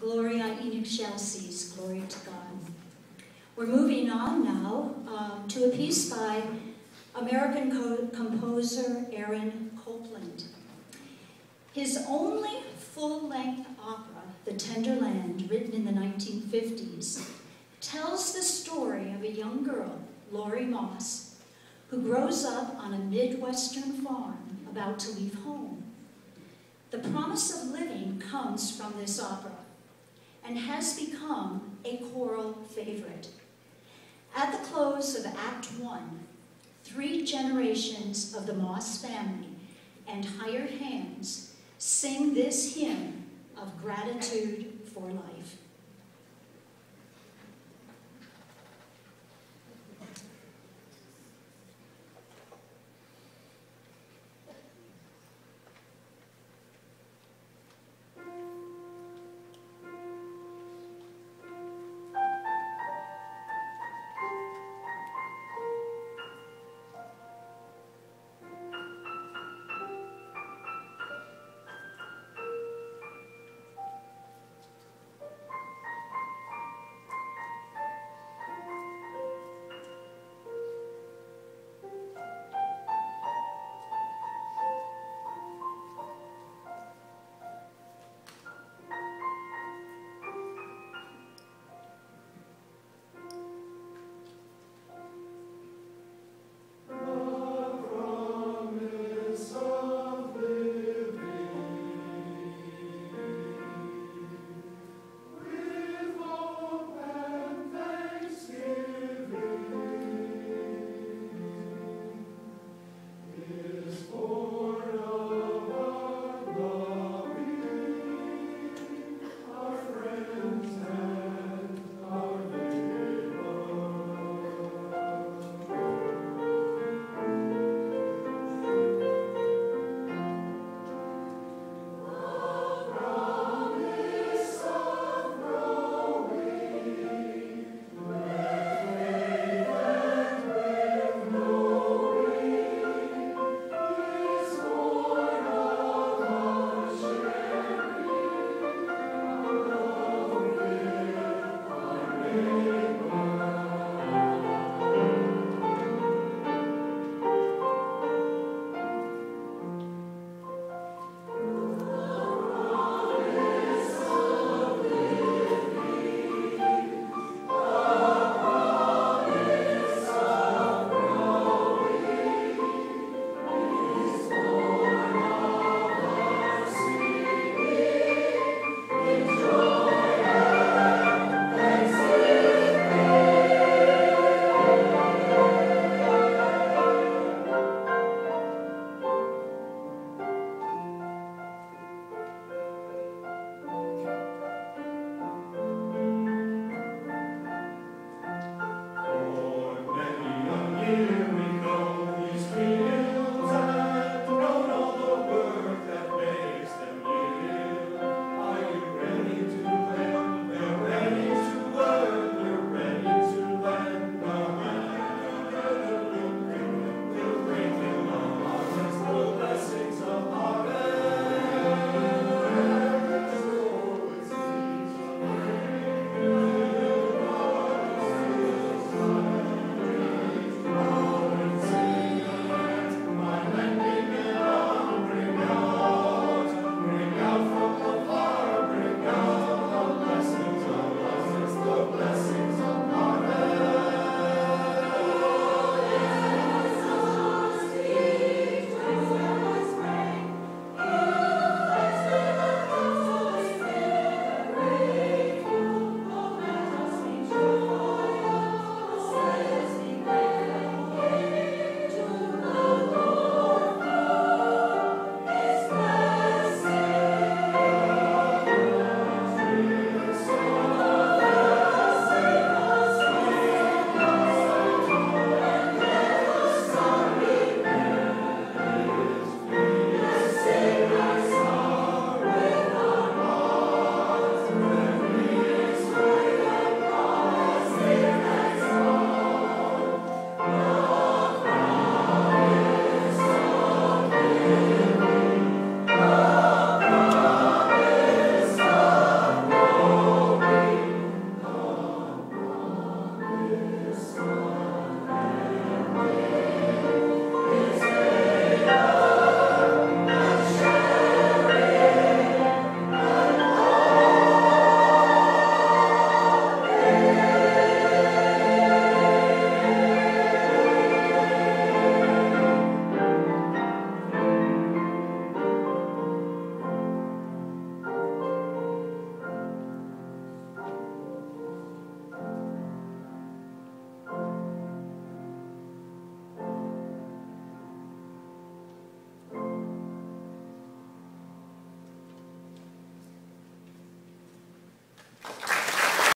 Gloria in excelsis, glory to God. We're moving on now um, to a piece by American co composer Aaron Copland. His only full-length opera, The Tender Land, written in the 1950s, tells the story of a young girl, Laurie Moss, who grows up on a Midwestern farm about to leave home. The promise of living comes from this opera and has become a choral favorite. At the close of Act One, three generations of the Moss family and hired hands sing this hymn of gratitude for life.